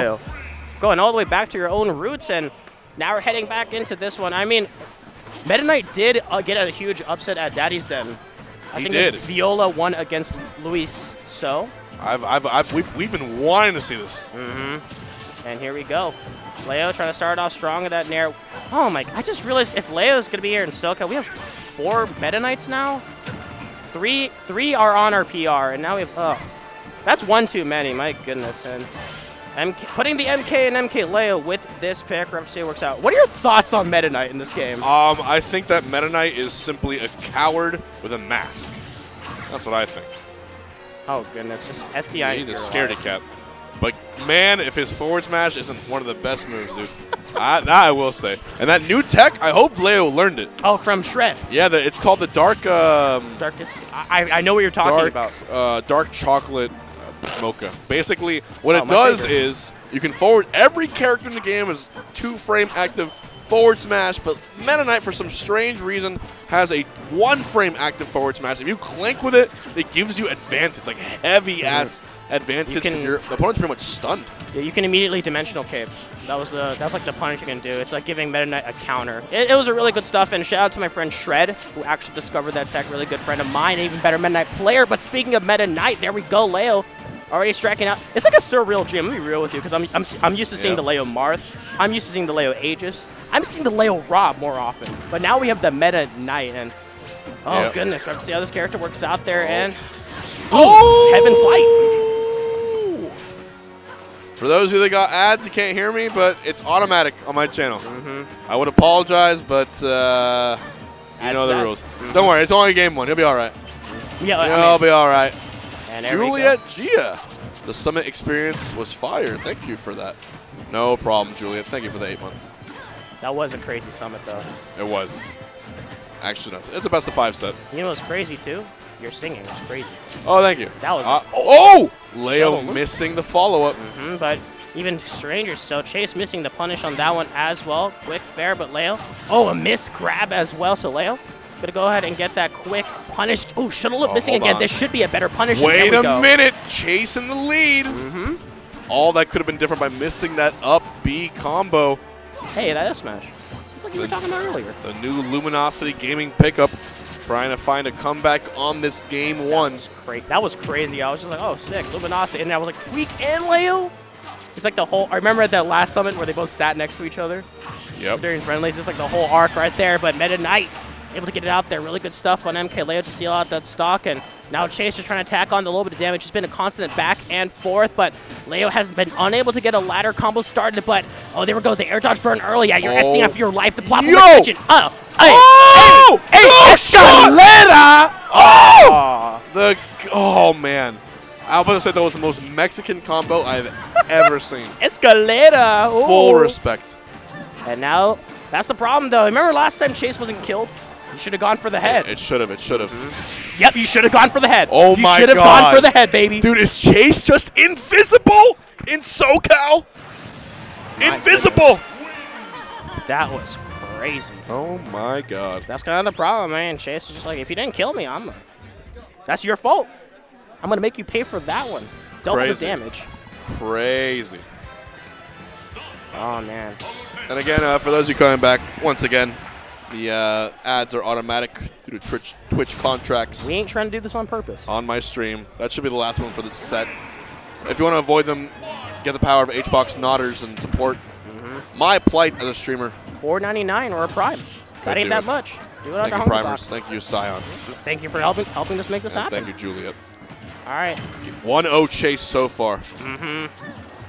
Leo. Going all the way back to your own roots, and now we're heading back into this one. I mean, Meta Knight did uh, get a huge upset at Daddy's Den. I He think did. Viola won against Luis So. I've, I've, I've, we've, we've been wanting to see this. Mm hmm And here we go. Leo trying to start off strong with that Nair. Oh my, I just realized if Leo's going to be here in SoCal, we have four Meta Knights now. Three three are on our PR, and now we have, oh, that's one too many, my goodness. And MK, putting the MK and MK Leo with this pick, Rep C works out. What are your thoughts on Meta Knight in this game? Um, I think that Meta Knight is simply a coward with a mask. That's what I think. Oh goodness, just SDI. He's a scaredy cat. But man, if his forward smash isn't one of the best moves, dude. I, that I will say. And that new tech, I hope Leo learned it. Oh, from Shred. Yeah, the, it's called the dark, um, Darkest. I, I know what you're talking dark, about. uh, dark chocolate mocha. Basically, what Oh, it does favorite. is you can forward every character in the game is two frame active forward smash, but Meta Knight for some strange reason has a one frame active forward smash. If you clink with it, it gives you advantage, like heavy ass mm. advantage because can- your opponent's pretty much stunned. Yeah, you can immediately dimensional cape. That was the that's like the punish you can do. It's like giving Meta Knight a counter. It, it was a really good stuff, and shout out to my friend Shred, who actually discovered that tech. Really good friend of mine, even better Meta Knight player. But speaking of Meta Knight, there we go, Leo. Already striking out. It's like a surreal dream. Let me be real with you, because I'm, I'm, I'm used to seeing Yeah. the Leo Marth. I'm used to seeing the Leo Aegis. I'm seeing the Leo Rob more often. But now we have the Meta Knight, and oh Yeah. goodness, we have to see how this character works out there. Oh. And Oh! Heaven's Light. For those of you that got ads, you can't hear me, but it's automatic on my channel. I would apologize, but uh, you know the rules. Don't worry, it's only game one. You'll be all right. Yeah, I You'll mean, be all right. and there we go. Juliet Gia. The summit experience was fire. Thank you for that. No problem, Juliet. Thank you for the eight months. That was a crazy summit, though. It was. Actually, nuts. It's a best of five set. You know what's crazy too? Your singing was crazy. Oh, thank you. That was- Uh, oh! Leo missing the follow up. hmm but even stranger, so Chase missing the punish on that one as well. Quick, fair, but Leo. Oh, a missed grab as well. So Leo gonna go ahead and get that quick punish. Oh, shuttle loop Oh, missing again. on. This should be a better punish. Wait a go. minute. Chasing the lead. Mm-hmm. All that could have been different by missing that up B combo. Hey, that is smash. It's like you were talking about earlier. The new Luminosity Gaming pickup. Trying to find a comeback on this game one. That was, cra- that was crazy. I was just like, oh, sick, Luminosity, and I was like, Tweek and Leo. It's like the whole. I remember at that last summit where they both sat next to each other. Yep. during friendlies. It's like the whole arc right there. But Meta Knight able to get it out there. Really good stuff on MK Leo to seal out that stock. And now Chase is trying to tack on the little bit of damage. It's been a constant back and forth, but Leo has been unable to get a ladder combo started. But oh, there we go. The air dodge burn early. Yeah, you're Oh. SDF for your life. The platform Yo! Oh, hey, Oh! hey, No Escalera! Oh! Aw. The oh man, I was about to say that was the most Mexican combo I've ever seen. Escalera. Full respect. And now that's the problem, though. Remember last time Chase wasn't killed? You should have gone for the head. It should have. It should have. Yep, you should have gone for the head. Oh you my should have gone for the head, baby. Dude, is Chase just invisible in SoCal? Invisible. That was crazy. Oh my God. That's kind of the problem, man. Chase is just like, if you didn't kill me, I'm. That's your fault. I'm gonna make you pay for that one. Double Crazy. the damage. Crazy. Oh man. And again, uh, for those of you coming back, once again, the uh, ads are automatic due to Twitch, Twitch contracts We ain't trying to do this on purpose. on my stream. That should be the last one for this set. If you want to avoid them, get the power of HBox Nodders and support Mm-hmm. my plight as a streamer. 4.99 or a prime. That ain't that it. much. Do it Thank on you, Primers. Thank, Thank you, Scion. thank you for helping helping us make this And happen. thank you, Juliet. All right. 1-0 chase so far.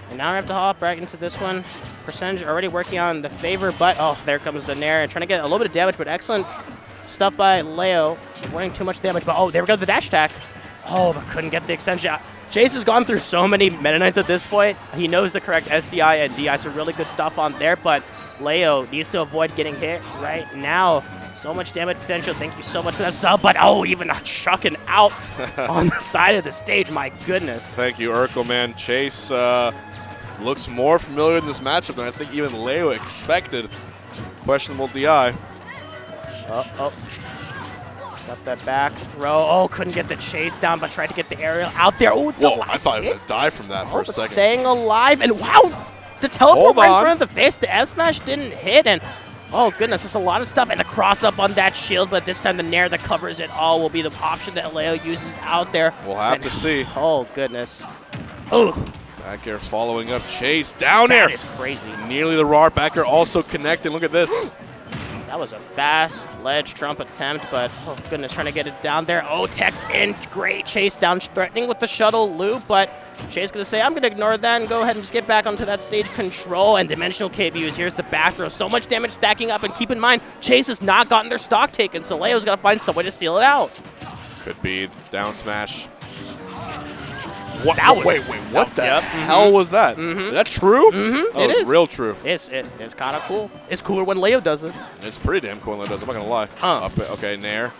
And now we have to hop back into this one. Percentage already working on the favor, but oh, there comes the Nair. Trying to get a little bit of damage, but excellent stuff by Leo. Avoiding too much damage, but oh, there we go, the dash attack. Oh, but couldn't get the extension. Chase has gone through so many Meta Knights at this point. He knows the correct SDI and DI, so really good stuff on there, but Leo needs to avoid getting hit right now. So much damage potential. Thank you so much for that sub, but oh, even chucking out on the side of the stage. My goodness. Thank you, Urkel, man. Chase uh, looks more familiar in this matchup than I think even Leo expected. Questionable DI. Oh, oh. Got that back throw. Oh, couldn't get the chase down, but tried to get the aerial out there. Oh, the Whoa, I thought he hit. was going to die from that Oh, for a but second. staying alive. And wow, the teleport right in front of the face. The F smash didn't hit. And oh, goodness, there's a lot of stuff. And the cross up on that shield, but this time the Nair that covers it all will be the option that Leo uses out there. We'll have And- to see. Oh, goodness. Oh, Back air following up Chase. Down air. that is crazy. Nearly the raw. Back air also connected. Look at this. That was a fast ledge trump attempt, but oh goodness, trying to get it down there. Oh, Tex in, great chase down, threatening with the shuttle loop, but Chase gonna say, I'm gonna ignore that and go ahead and just get back onto that stage control and dimensional KBUs. Here's the back throw, so much damage stacking up, and keep in mind, Chase has not gotten their stock taken, so Leo's gotta find some way to steal it out. Could be down smash. What? That was- wait, wait. What the Yep, hell was that that? Is that true? Mhm, Oh, it is. real true. It's it, it's kind of cool. It's cooler when Leo does it. It's pretty damn cool when it does. It. I'm not gonna lie. Huh. Up, okay, Nair.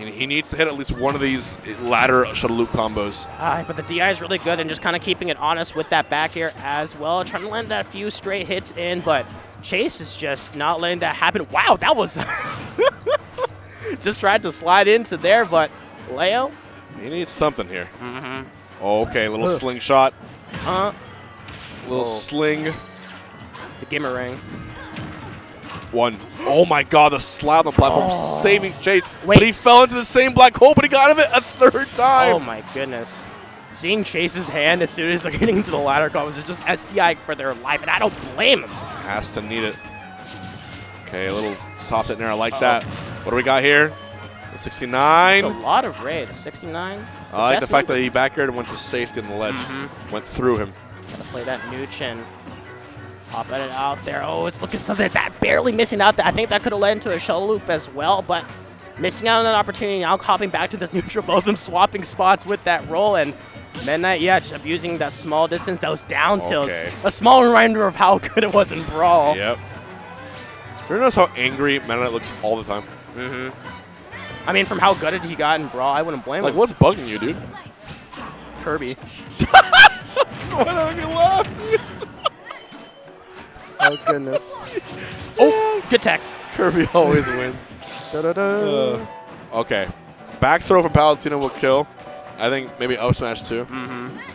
He- He needs to hit at least one of these ladder shuttle loop combos. Ah, but the DI is really good and just kind of keeping it honest with that back air as well. Trying to land that few straight hits in, but Chase is just not letting that happen. Wow, that was just tried to slide into there, but Leo, He needs something here. Mm-hmm. Okay, little slingshot. uh, Little Oh. sling. the Gimmer ring. One. Oh my god, the slide on the platform saving Chase. Wait. But he fell into the same black hole, but he got out of it a third time. Oh my goodness. Seeing Chase's hand as soon as they're getting into the ladder combos is just SDI for their life, and I don't blame him. Has to need it. Okay, a little soft hit in there. I like that. What do we got here? The 69. It's a lot of raids. 69. I like the fact number. that he back aired and went to safety on the ledge. Mm-hmm. Went through him. Gotta play that new and pop it out there. Oh, it's looking something that barely missing out. I think that could have led into a shuttle loop as well, but missing out on that opportunity. Now hopping back to this neutral, both of them swapping spots with that roll and Meta Knight, yeah, just abusing that small distance, those down tilts. Okay. A small reminder of how good it was in Brawl. Yep. You notice how angry Meta Knight looks all the time? Mhm. I mean, from how good he got in Brawl, I wouldn't blame Like, him. what's bugging you, dude? Kirby. Oh, goodness. oh, good tech. Kirby always wins. Da-da-da. Uh, okay. Back throw from Palutena will kill. I think maybe up smash too.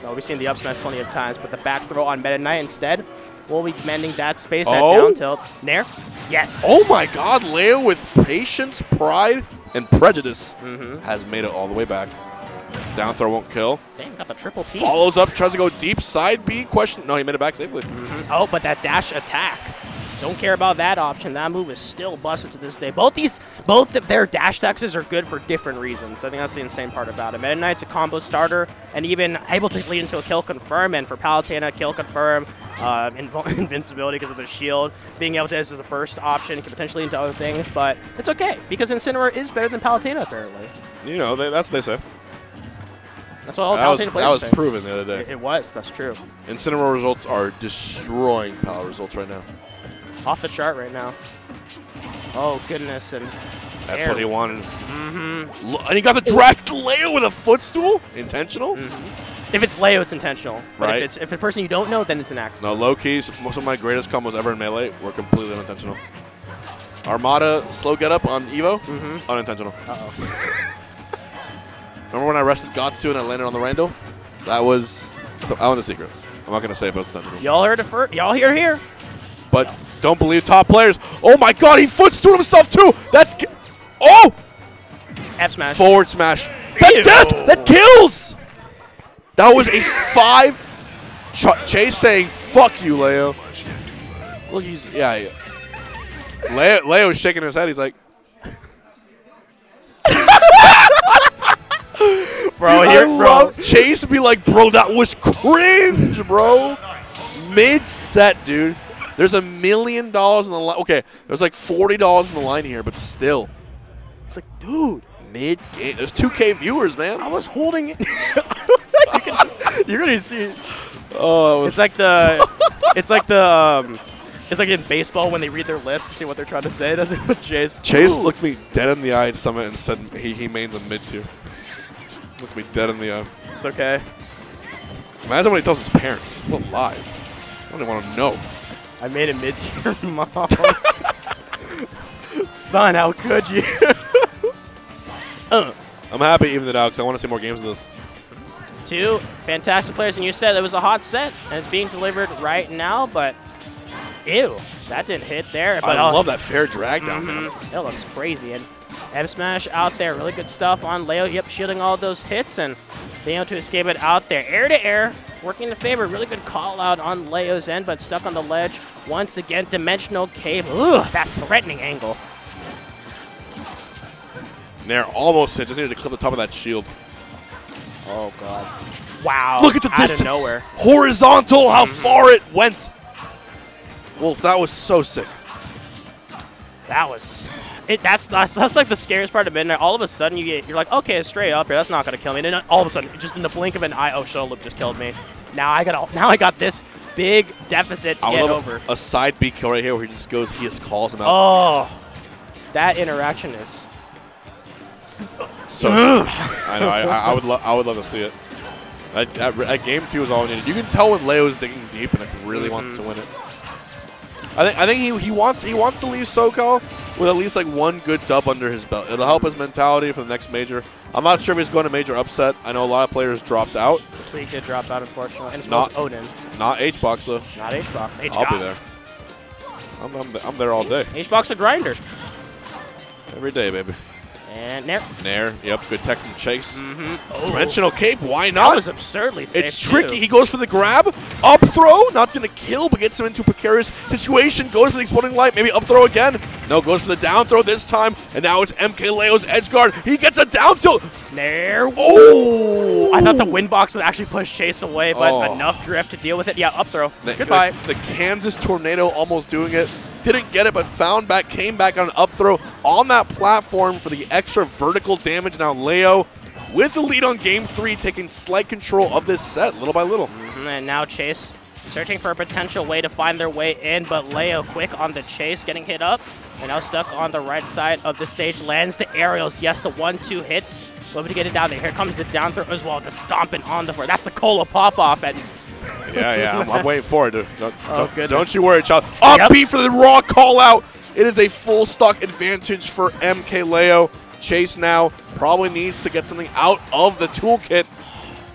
No, we've seen the up smash plenty of times, but the back throw on Meta Knight instead will be mending that space, that Oh. down tilt. Nair? Yes. Oh my god, Leo with patience, pride, and prejudice Mm-hmm. has made it all the way back. Down throw won't kill. Dang, got the triple P. Follows up, tries to go deep side B question. No, he made it back safely. Oh, but that dash attack. Don't care about that option. That move is still busted to this day. Both these, both of their dash taxes are good for different reasons. I think that's the insane part about it. Meta Knight's a combo starter and even able to lead into a kill confirm. And for Palutena, kill confirm, uh, invincibility because of the shield, being able to as a first option can potentially into other things. But it's okay because Incineroar is better than Palutena apparently. You know, they, that's what they say. That's what all that was, Palutena that was say. proven the other day. it was. That's true. Incineroar results are destroying Pal results right now. Off the chart right now. Oh goodness and. That's Air. what he wanted. Mm-hmm. And he got the drag Leo with a footstool? Intentional? Mm -hmm. If it's Leo, it's intentional. But Right. if it's if a person you don't know, then it's an accident. No, low keys. Most of my greatest combos ever in Melee were completely unintentional. Armada slow get up on Evo? Mm-hmm. Unintentional. Uh-oh. Remember when I rested Gatsu and I landed on the Randall? That was. I want a secret. I'm not going to say if it was intentional. Y'all heard it first. Y'all hear here. But don't believe top players. Oh my god, he footstooled himself too! That's. Oh! F smash. Forward smash. That Ew. death! That kills! That was a five. Ch- Chase saying, fuck you, Leo. Look, he's. Yeah. yeah. Leo, Leo's shaking his head. He's like, bro, Dude, here, I bro. love Chase to be like, bro, that was cringe, bro. Mid set, dude. There's a million dollars in the line. Okay, there's like forty dollars in the line here, but still, it's like, dude, mid game. There's two K viewers, man. I was holding it. you can, you're gonna see. Oh, it was It's like the. it's like the. Um, it's like in baseball when they read their lips to see what they're trying to say. That's it with Chase. Chase Ooh. looked me dead in the eye at Summit and said he he mains a mid two. Looked me dead in the eye. It's okay. Imagine what he tells his parents. What lies? I don't even want to know. I made a mid tier mom. Son, how could you? Uh. I'm happy even it out because I want to see more games of this. Two fantastic players, and you said it was a hot set, and it's being delivered right now, but ew, that didn't hit there. But I oh, love that fair drag down, man. Mhm. That looks crazy. And M Smash out there, really good stuff on Leo. Yep, shielding all those hits and being able to escape it out there. Air to air, working in favor. Really good call out on Leo's end, but stuck on the ledge. Once again, Dimensional Cape. Ugh, that threatening angle. Nair almost hit. Just needed to clip the top of that shield. Oh, God. Wow. Look at the out distance. Of nowhere. Horizontal, how mm-hmm. far it went. Wolf, that was so sick. That was. It, that's, that's that's like the scariest part of Meta Knight. All of a sudden, you get you're like, okay, it's straight up here. That's not gonna kill me. And then all of a sudden, just in the blink of an eye, oh, shuttle loop just killed me. Now I got now I got this big deficit to I get over. a, a side B kill right here where he just goes, he just calls him out. Oh, that interaction is. So. I know. I, I, I would love. I would love to see it. That, that, that game two is all we needed. You can tell when Leo is digging deep and like, really wants mm-hmm. to win it. I think. I think he, he wants he wants to leave SoCal with at least like one good dub under his belt. It'll help his mentality for the next major. I'm not sure if he's going to major upset. I know a lot of players dropped out. The Tweek did drop out, unfortunately. And it's Not- Odin, Not H box though. not H-Box. I'll be there. I'm, I'm, I'm there all day, H-Box a grinder. every day, baby. And there. Nair, yep, good Texan chase. Mm-hmm. Oh, Dimensional cape, why that not? was absurdly safe, It's tricky. too. He goes for the grab, up throw, not going to kill, but gets him into a precarious situation. Goes for the exploding light, maybe up throw again. No, goes for the down throw this time, and now it's MK Leo's edge guard. He gets a down tilt. There. Oh! I thought the wind box would actually push Chase away, but Oh. enough drift to deal with it. Yeah, up throw. The, Goodbye. The, the Kansas tornado almost doing it. Didn't get it, but found back, came back on an up throw on that platform for the extra vertical damage. Now Leo with the lead on game three, taking slight control of this set little by little. Mhm, And now Chase searching for a potential way to find their way in, but Leo quick on the chase, getting hit up. And now stuck on the right side of the stage, lands the aerials. Yes, the one-two hits. Looking to get it down there. Here comes the down throw as well, the stomping on the floor. That's the Cola pop-off. And Yeah, yeah, I'm, I'm waiting for it. Don't, Oh, don't, goodness. don't you worry, child. Up Yep. B for the raw call out. It is a full stock advantage for MK Leo. Chase now probably needs to get something out of the toolkit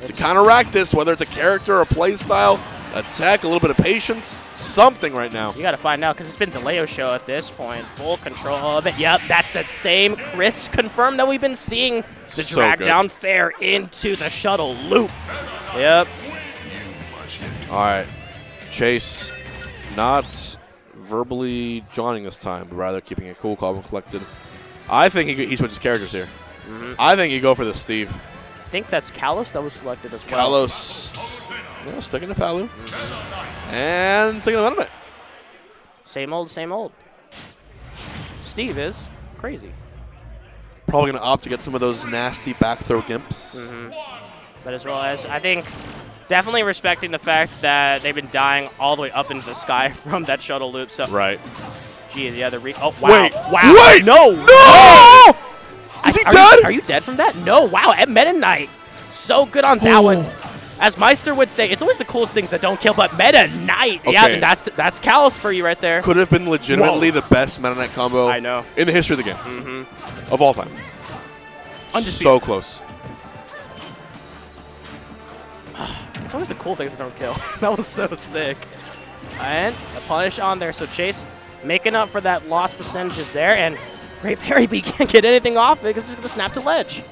to counteract this, whether it's a character, a play style, a tech, a little bit of patience, something right now. you got to find out because it's been the Leo show at this point. Full control of it. Yep, that's that same crisps confirmed that we've been seeing. The So drag good. down fair into the shuttle loop. Yep. All right. Chase not verbally joining this time, but rather keeping it cool, calm, and collected. I think he, he switches characters here. Mm-hmm. I think you go for the Steve. I think that's Kalos that was selected as well. Kalos. Yeah, sticking to Palu. And sticking to Knight. Same old, same old. Steve is crazy. Probably going to opt to get some of those nasty back throw gimps. Mm-hmm. But as well as, I think, definitely respecting the fact that they've been dying all the way up into the sky from that shuttle loop. So, Right. gee, the other re- Oh, wow. Wait. Wow. Wait. No. No! Is he are dead? You, are you dead from that? No. Wow. At Meta Knight. So good on that Oh. one. As Meister would say, it's always the coolest things that don't kill, but Meta Knight. Yeah, that's that's Callus for you right there. Could have been legitimately the best Meta Knight combo I know. in the history of the game. Mm-hmm. Of all time. Undisputed. So close. It's always the cool things that don't kill. that was so sick. And a punish on there. So Chase making up for that lost percentages there. And Ray Perry B can't get anything off because he's going to snap to ledge.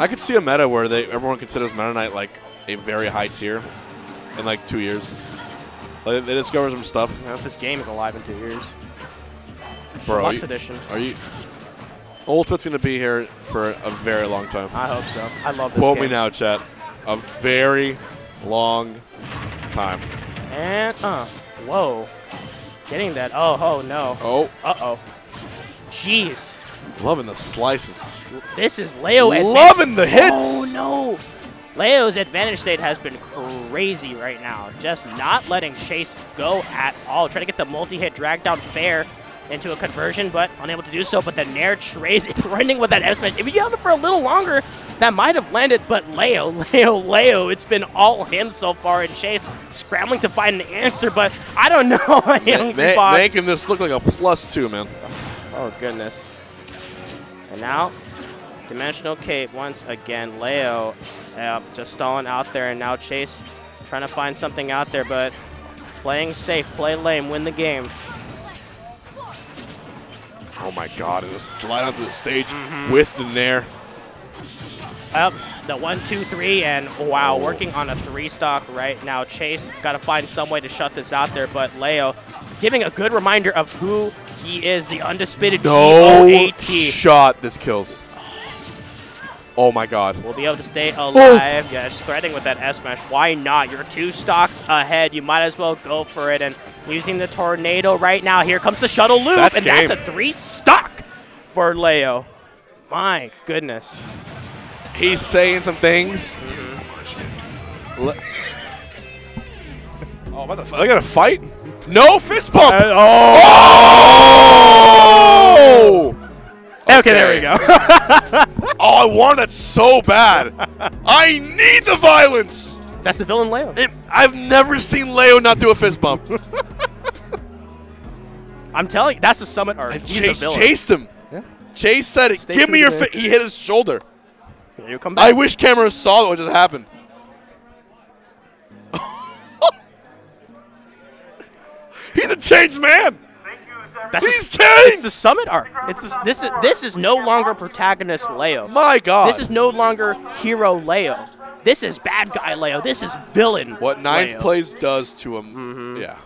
I could see a meta where they everyone considers Meta Knight like a very high tier in like two years. Like they discover some stuff. I don't know if this game is alive in two years. Bro, are Deluxe you, edition. are you Ultimate's gonna be here for a very long time. I hope so. I love this Quote game. me now, chat. A very long time. And, uh, whoa. Getting that. Oh, oh, no. Oh, Uh-oh. Jeez. loving the slices. This is Leo. Loving the hits. Oh, no. Leo's advantage state has been crazy right now. Just not letting Chase go at all. Trying to get the multi-hit drag down fair into a conversion, but unable to do so. But the Nair trades running with that S smash. If he held it for a little longer, that might have landed. But Leo, Leo, Leo, it's been all him so far. And Chase scrambling to find an answer, but I don't know. Young Ma- Fox. making this look like a plus two, man. Oh, goodness. And now, Dimensional Cape once again. Leo uh, just stalling out there, and now Chase trying to find something out there, but playing safe, play lame, win the game. Oh my god, and just slide onto the stage Mm-hmm. with the Nair. Up the one, two, three, and wow, working on a three stock right now. Chase got to find some way to shut this out there, but Leo giving a good reminder of who he is, the undisputed No GOAT. shot this kills. Oh my god. We'll be able to stay alive. Yeah, just threatening with that S smash. Why not? You're two stocks ahead. You might as well go for it. And using the tornado right now. Here comes the shuttle loop, That's and game. that's a three stock for Leo. My goodness. He's saying some things. Le- oh, what the fuck? I got to fight? No fist pump. Uh, oh. oh! Okay, there we go. Oh, I wanted that so bad. I need the violence. that's the villain Leo. It- I've never seen Leo not do a fist bump. I'm telling you, that's a summit art. And He's Chase a villain. chased him. Yeah. Chase said it. Stay Give me your. the- Fi-. He hit his shoulder. Here you come back. I wish cameras saw what just happened. He's a changed man. That's He's a, changed. It's the summit arc. It's a, this is this is no longer protagonist Leo. My God. This is no longer hero Leo. This is bad guy Leo. This is villain. what ninth Leo. place does to him. Mm-hmm. Yeah.